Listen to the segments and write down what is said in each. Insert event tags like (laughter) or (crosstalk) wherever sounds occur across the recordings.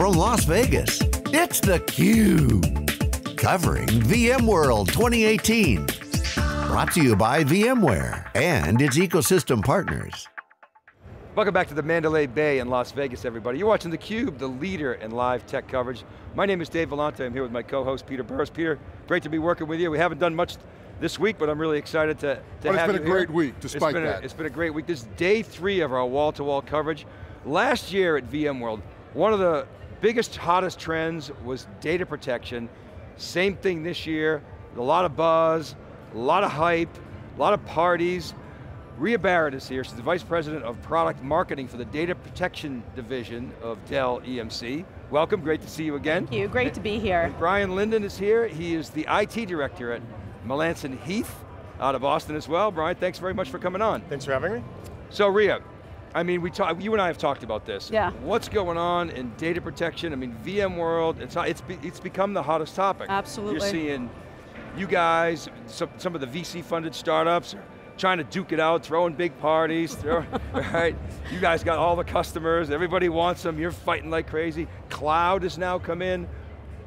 from Las Vegas, it's theCUBE. Covering VMworld 2018. Brought to you by VMware and its ecosystem partners. Welcome back to the Mandalay Bay in Las Vegas, everybody. You're watching theCUBE, the leader in live tech coverage. My name is Dave Vellante, I'm here with my co-host Peter Burris. Peter, great to be working with you. We haven't done much this week, but I'm really excited to, to but have you it's been a great week, despite it's that. A, it's been a great week. This is day three of our wall-to-wall -wall coverage. Last year at VMworld, one of the biggest, hottest trends was data protection. Same thing this year, a lot of buzz, a lot of hype, a lot of parties. Ruya Barrett is here, she's the Vice President of Product Marketing for the Data Protection Division of Dell EMC. Welcome, great to see you again. Thank you, great to be here. And Brian Linden is here, he is the IT Director at Melanson Heath, out of Austin as well. Brian, thanks very much for coming on. Thanks for having me. So Ria, I mean, we talk, you and I have talked about this. Yeah. What's going on in data protection? I mean, VMworld, it's, it's, it's become the hottest topic. Absolutely. You're seeing you guys, some, some of the VC funded startups are trying to duke it out, throwing big parties, throw, (laughs) right? You guys got all the customers, everybody wants them, you're fighting like crazy. Cloud has now come in.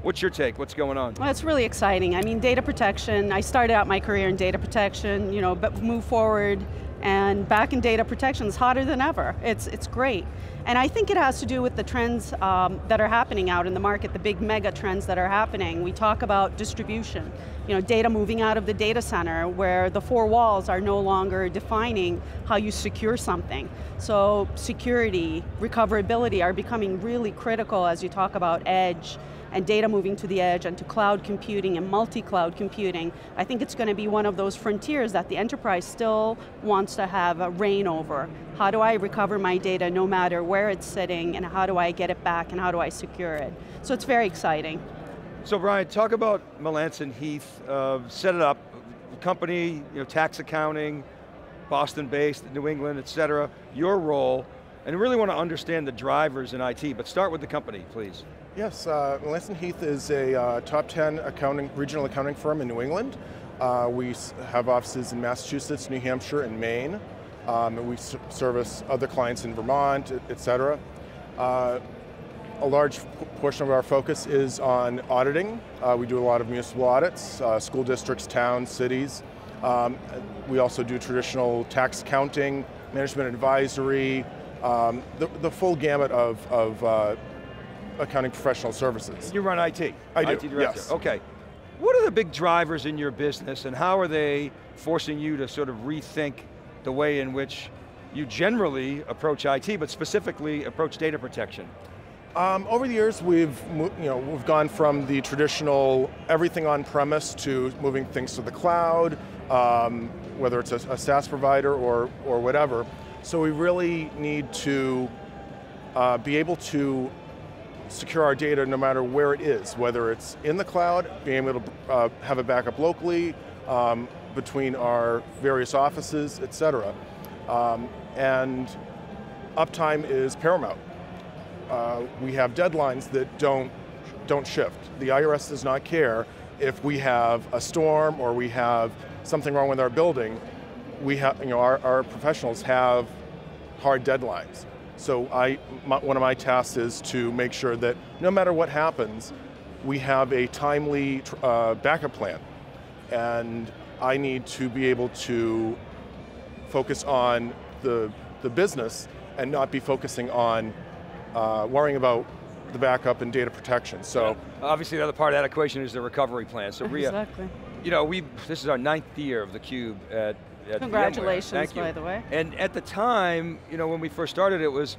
What's your take? What's going on? Well, it's really exciting. I mean, data protection, I started out my career in data protection, you know, but move forward, and back in data protection is hotter than ever. It's, it's great. And I think it has to do with the trends um, that are happening out in the market, the big mega trends that are happening. We talk about distribution, you know, data moving out of the data center where the four walls are no longer defining how you secure something. So security, recoverability are becoming really critical as you talk about edge, and data moving to the edge and to cloud computing and multi-cloud computing, I think it's going to be one of those frontiers that the enterprise still wants to have a reign over. How do I recover my data no matter where it's sitting and how do I get it back and how do I secure it? So it's very exciting. So Brian, talk about Melanson Heath, uh, set it up, company, you know, tax accounting, Boston-based, New England, et cetera, your role, and really want to understand the drivers in IT, but start with the company, please. Yes, uh, Melanson Heath is a uh, top 10 accounting, regional accounting firm in New England. Uh, we have offices in Massachusetts, New Hampshire, and Maine. Um, and we service other clients in Vermont, et cetera. Uh, a large portion of our focus is on auditing. Uh, we do a lot of municipal audits, uh, school districts, towns, cities. Um, we also do traditional tax accounting, management advisory, um, the, the, full gamut of, of accounting professional services. You run IT? I do, IT director. yes. Okay. What are the big drivers in your business and how are they forcing you to sort of rethink the way in which you generally approach IT, but specifically approach data protection? Um, over the years, we've you know we've gone from the traditional everything on premise to moving things to the cloud, um, whether it's a, a, SaaS provider or or whatever. So we really need to uh, be able to secure our data no matter where it is, whether it's in the cloud, being able to uh, have a backup locally, um, between our various offices, et cetera. Um, and uptime is paramount. Uh, we have deadlines that don't, don't shift. The IRS does not care if we have a storm or we have something wrong with our building. We have, you know, our, our professionals have hard deadlines. So I, my, one of my tasks is to make sure that no matter what happens, we have a timely uh, backup plan. And I need to be able to focus on the, the business and not be focusing on uh, worrying about the backup and data protection. So yeah. obviously the other part of that equation is the recovery plan. So Ruya, exactly. you know, we this is our ninth year of the Cube at Congratulations, by the way. And at the time, you know, when we first started, it was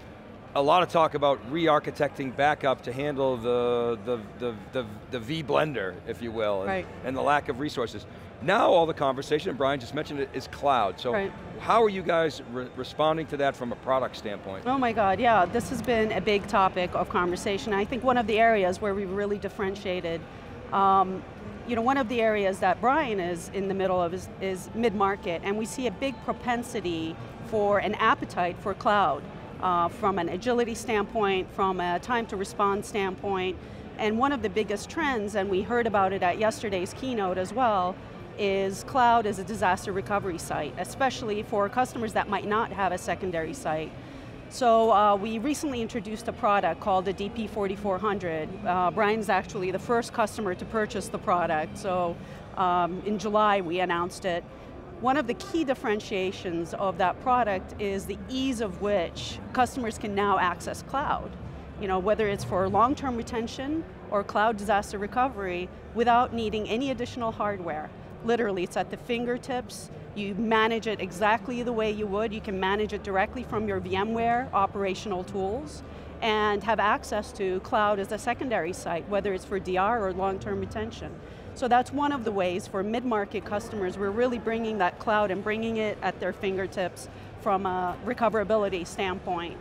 a lot of talk about re-architecting backup to handle the, the, the, the, the V blender, if you will, and, right. and the lack of resources. Now all the conversation, and Brian just mentioned it, is cloud. So right. how are you guys re responding to that from a product standpoint? Oh my God, yeah, this has been a big topic of conversation. I think one of the areas where we've really differentiated um, you know, one of the areas that Brian is in the middle of is, is mid-market, and we see a big propensity for an appetite for cloud, uh, from an agility standpoint, from a time to respond standpoint, and one of the biggest trends, and we heard about it at yesterday's keynote as well, is cloud as a disaster recovery site, especially for customers that might not have a secondary site. So uh, we recently introduced a product called the DP4400. Uh, Brian's actually the first customer to purchase the product, so um, in July we announced it. One of the key differentiations of that product is the ease of which customers can now access cloud. You know, whether it's for long-term retention or cloud disaster recovery without needing any additional hardware. Literally, it's at the fingertips, you manage it exactly the way you would. You can manage it directly from your VMware operational tools and have access to cloud as a secondary site, whether it's for DR or long-term retention. So that's one of the ways for mid-market customers, we're really bringing that cloud and bringing it at their fingertips from a recoverability standpoint.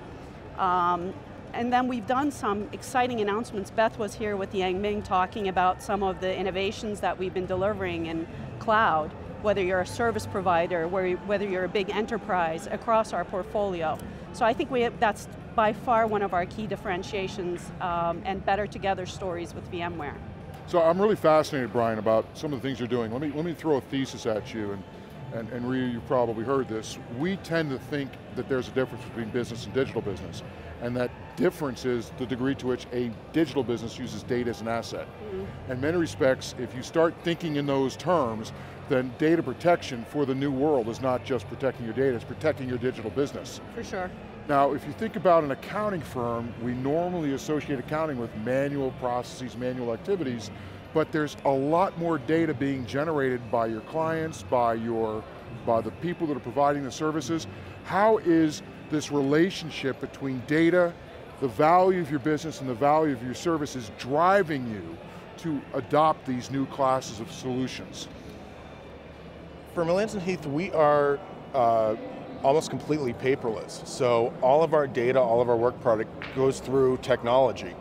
Um, and then we've done some exciting announcements. Beth was here with Yang Ming talking about some of the innovations that we've been delivering in cloud whether you're a service provider, whether you're a big enterprise, across our portfolio. So I think we have, that's by far one of our key differentiations um, and better together stories with VMware. So I'm really fascinated, Brian, about some of the things you're doing. Let me, let me throw a thesis at you, and, and, and you've probably heard this. We tend to think that there's a difference between business and digital business, and that difference is the degree to which a digital business uses data as an asset. Mm -hmm. In many respects, if you start thinking in those terms, then data protection for the new world is not just protecting your data, it's protecting your digital business. For sure. Now, if you think about an accounting firm, we normally associate accounting with manual processes, manual activities, but there's a lot more data being generated by your clients, by your, by the people that are providing the services. How is this relationship between data, the value of your business and the value of your services driving you to adopt these new classes of solutions? For Melanson Heath, we are uh, almost completely paperless. So all of our data, all of our work product goes through technology.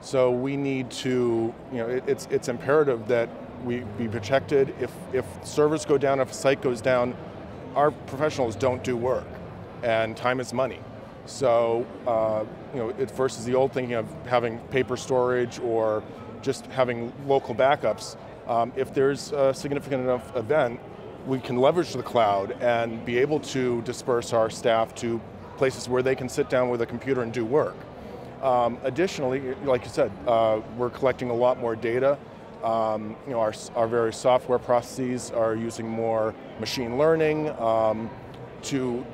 So we need to, you know, it, it's, it's imperative that we be protected. If, if servers go down, if a site goes down, our professionals don't do work, and time is money. So, uh, you know, it versus the old thinking of having paper storage or just having local backups, um, if there's a significant enough event, we can leverage the cloud and be able to disperse our staff to places where they can sit down with a computer and do work. Um, additionally, like you said, uh, we're collecting a lot more data. Um, you know, our, our various software processes are using more machine learning um, to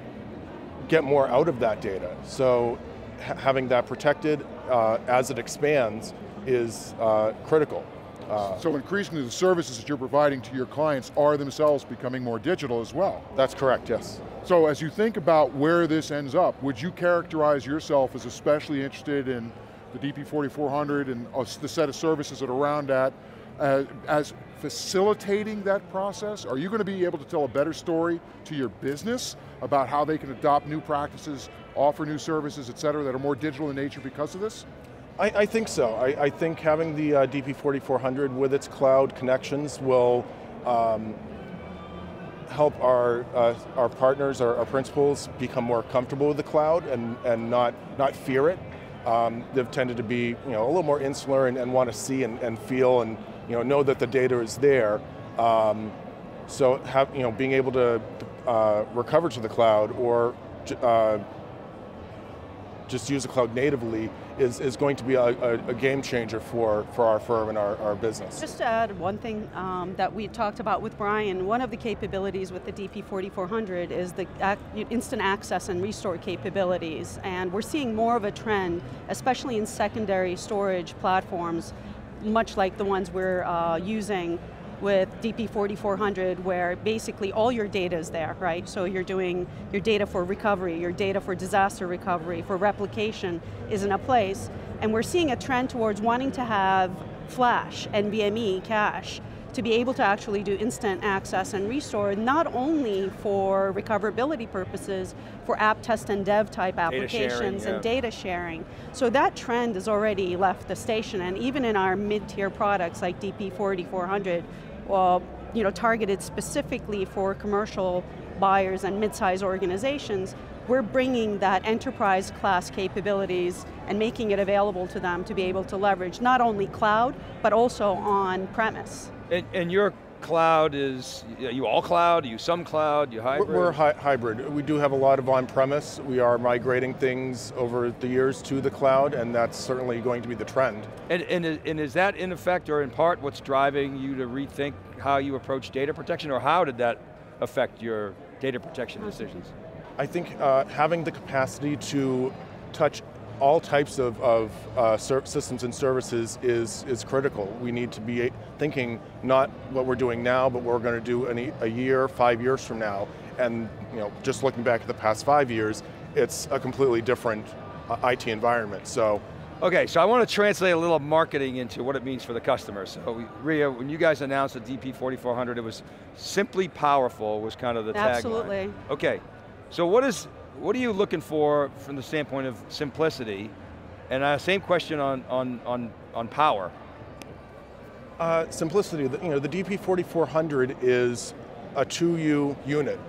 get more out of that data. So ha having that protected uh, as it expands is uh, critical. Uh, so increasingly the services that you're providing to your clients are themselves becoming more digital as well. That's correct, yes. So as you think about where this ends up, would you characterize yourself as especially interested in the DP4400 and the set of services that are around that uh, as facilitating that process? Are you going to be able to tell a better story to your business about how they can adopt new practices, offer new services, et cetera, that are more digital in nature because of this? I, I think so. I, I, think having the uh, DP4400 with its cloud connections will um, help our uh, our partners, our, our, principals, become more comfortable with the cloud and, and not, not fear it. Um, they've tended to be you know, a little more insular and, and want to see and, and, feel and you know, know that the data is there. Um, so have, you know, being able to uh, recover to the cloud or uh, just use the cloud natively is, is going to be a, a, a game changer for, for our firm and our, our business. Just to add one thing um, that we talked about with Brian, one of the capabilities with the DP4400 is the instant access and restore capabilities, and we're seeing more of a trend, especially in secondary storage platforms, much like the ones we're uh, using with DP4400 where basically all your data is there, right? So you're doing your data for recovery, your data for disaster recovery, for replication is in a place, and we're seeing a trend towards wanting to have flash, NVMe cache, to be able to actually do instant access and restore, not only for recoverability purposes, for app test and dev type applications sharing, yeah. and data sharing. So that trend has already left the station, and even in our mid-tier products like DP4400, well, you know, targeted specifically for commercial buyers and mid-sized organizations, we're bringing that enterprise class capabilities and making it available to them to be able to leverage not only cloud, but also on premise. And, and your cloud is, are you all cloud, are you some cloud, you hybrid? We're, we're hy hybrid. We do have a lot of on-premise. We are migrating things over the years to the cloud, and that's certainly going to be the trend. And, and, and is that in effect, or in part, what's driving you to rethink how you approach data protection, or how did that affect your data protection decisions? I think uh, having the capacity to touch all types of, of uh, systems and services is, is critical. We need to be thinking not what we're doing now, but what we're going to do in a, a year, five years from now. And you know, just looking back at the past five years, it's a completely different uh, IT environment. So. Okay, so I want to translate a little marketing into what it means for the customer. So Ruya, when you guys announced the DP4400, it was simply powerful was kind of the tagline. Absolutely. Okay, so what is what are you looking for from the standpoint of simplicity? And uh, same question on, on, on, on power. Uh, simplicity, you know, the DP4400 is a 2U unit.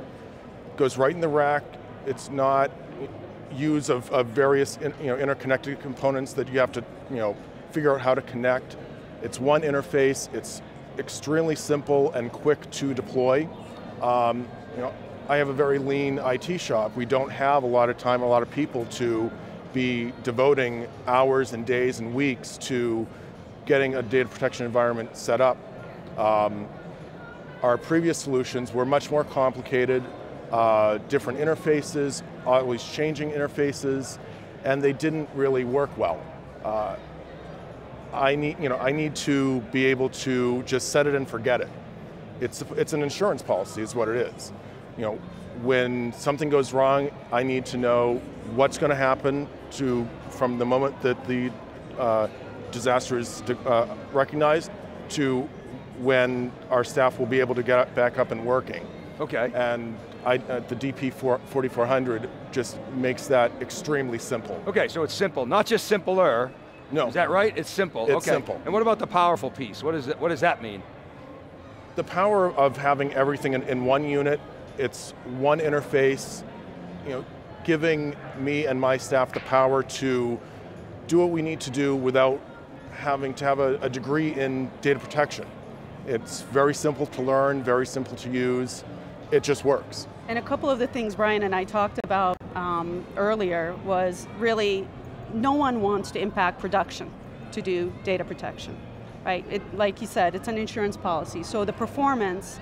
Goes right in the rack, it's not use of, of various in, you know, interconnected components that you have to you know, figure out how to connect. It's one interface, it's extremely simple and quick to deploy. Um, you know, I have a very lean IT shop. We don't have a lot of time, a lot of people to be devoting hours and days and weeks to getting a data protection environment set up. Um, our previous solutions were much more complicated, uh, different interfaces, always changing interfaces, and they didn't really work well. Uh, I need, you know, I need to be able to just set it and forget it. It's, it's an insurance policy is what it is you know, when something goes wrong, I need to know what's going to happen to from the moment that the uh, disaster is uh, recognized to when our staff will be able to get back up and working. Okay. And I, uh, the DP 4400 just makes that extremely simple. Okay, so it's simple, not just simpler. No. Is that right? It's simple. It's okay. simple. And what about the powerful piece? What, is it, what does that mean? The power of having everything in, in one unit it's one interface, you know, giving me and my staff the power to do what we need to do without having to have a, a degree in data protection. It's very simple to learn, very simple to use. It just works. And a couple of the things Brian and I talked about um, earlier was really no one wants to impact production to do data protection, right? It, like you said, it's an insurance policy. So the performance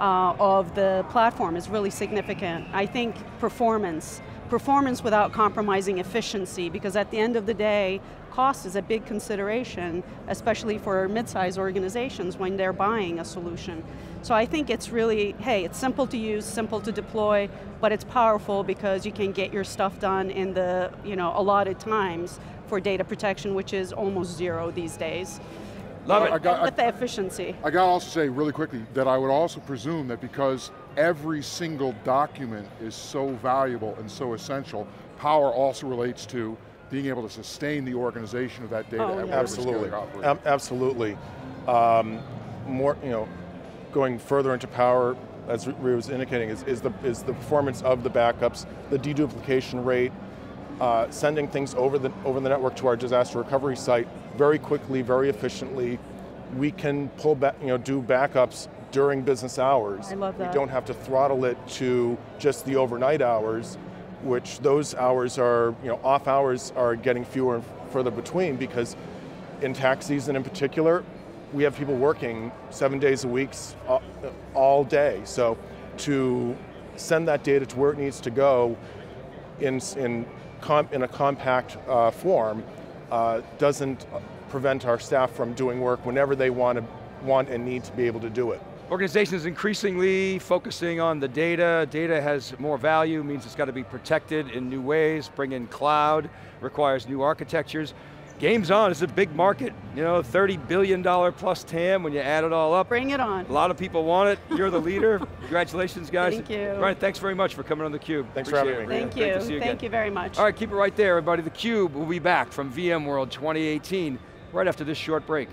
uh, of the platform is really significant. I think performance, performance without compromising efficiency, because at the end of the day, cost is a big consideration, especially for mid-sized organizations when they're buying a solution. So I think it's really, hey, it's simple to use, simple to deploy, but it's powerful because you can get your stuff done in the you know, allotted times for data protection, which is almost zero these days. Love it. I got, with the efficiency. I got to also say really quickly that I would also presume that because every single document is so valuable and so essential, power also relates to being able to sustain the organization of that data oh, yeah. Absolutely, Ab absolutely. Um, more, you know, going further into power, as Ruya was indicating, is, is, the, is the performance of the backups, the deduplication rate, uh, sending things over the, over the network to our disaster recovery site very quickly, very efficiently. We can pull back, you know, do backups during business hours. I love that. We don't have to throttle it to just the overnight hours, which those hours are, you know, off hours are getting fewer and further between because in tax season in particular, we have people working seven days a week, all day. So to send that data to where it needs to go in, in in a compact uh, form uh, doesn't prevent our staff from doing work whenever they want, to, want and need to be able to do it. Organizations increasingly focusing on the data. Data has more value, means it's got to be protected in new ways, bring in cloud, requires new architectures. Game's on, it's a big market. You know, $30 billion plus TAM when you add it all up. Bring it on. A lot of people want it. You're the leader. (laughs) Congratulations, guys. Thank you. Brian, thanks very much for coming on theCUBE. Thanks Appreciate for having it. me. Thank you. Great to see you Thank again. you very much. All right, keep it right there, everybody. theCUBE will be back from VMworld 2018 right after this short break.